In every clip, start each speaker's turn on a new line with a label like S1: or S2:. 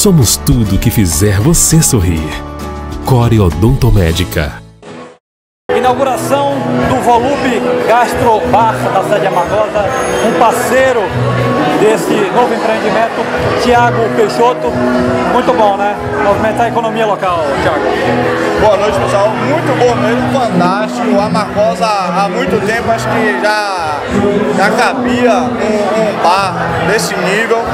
S1: Somos tudo que fizer você sorrir. Core Odontomédica.
S2: Inauguração do Volume Gastro Bar da sede Amargosa, um parceiro desse novo empreendimento, Tiago Peixoto. Muito bom, né? Movimentar a economia local, Tiago.
S3: Boa noite, pessoal. Muito bom mesmo, fantástico. A Marcosa há muito tempo acho que já, já cabia um, um bar desse nível.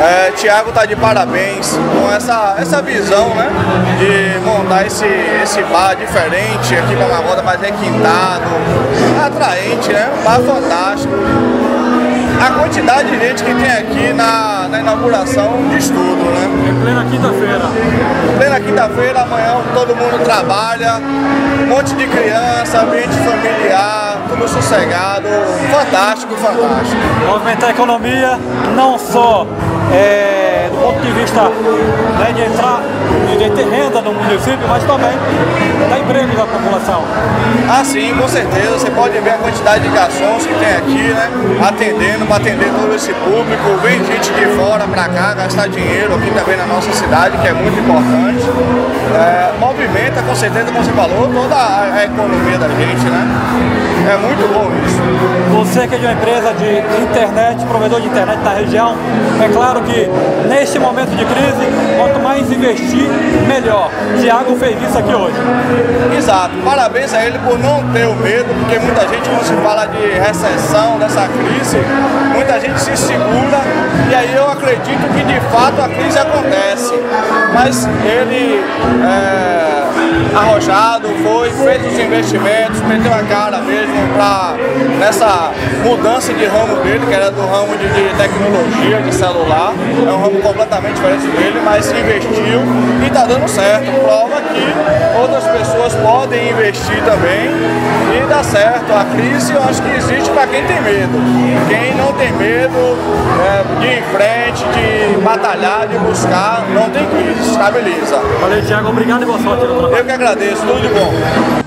S3: É, Tiago tá de parabéns com essa, essa visão né, de montar esse, esse bar diferente aqui para Marcosa, mais requintado, atraente, né? Um bar fantástico a quantidade de gente que tem aqui na, na inauguração de estudo, né?
S2: Em plena quinta-feira.
S3: Plena quinta-feira, amanhã todo mundo trabalha, um monte de criança, ambiente familiar, tudo sossegado, fantástico, fantástico.
S2: Movimentar a economia, não só é, do ponto de vista né, de entrar, de ter renda no município, mas também dar emprego da população.
S3: Ah, sim, com certeza. Você pode ver a quantidade de garçons que tem aqui, né? Atendendo, para atender todo esse público. Vem gente de fora para cá gastar dinheiro aqui também na nossa cidade, que é muito importante. É, movimenta, com certeza, como você falou, toda a economia da gente, né? É muito bom isso.
S2: Você que é de uma empresa de internet, provedor de internet da região, é claro que neste momento de crise, quanto mais investir, melhor. Tiago fez isso aqui hoje.
S3: Exato. Parabéns a ele por não ter o medo, porque muita gente, quando se fala de recessão, dessa crise, muita gente se segura e aí eu acredito que de fato a crise acontece. Mas ele é, arrojado, foi, fez os investimentos, meteu a cara mesmo pra, nessa mudança de ramo dele, que era do ramo de, de tecnologia, de celular. É um ramo completamente diferente dele, mas investiu e está dando certo. Prova que outras pessoas podem investir também certo. A crise eu acho que existe para quem tem medo. Quem não tem medo é, de ir em frente, de batalhar, de buscar, não tem crise, estabiliza.
S2: Valeu, Tiago. Obrigado e boa sorte.
S3: Eu que agradeço, tudo de bom.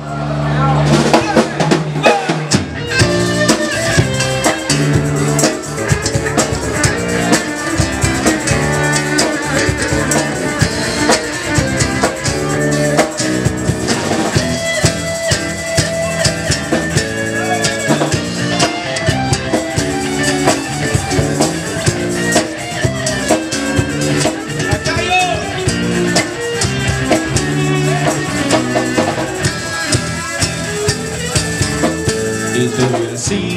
S3: to the sea.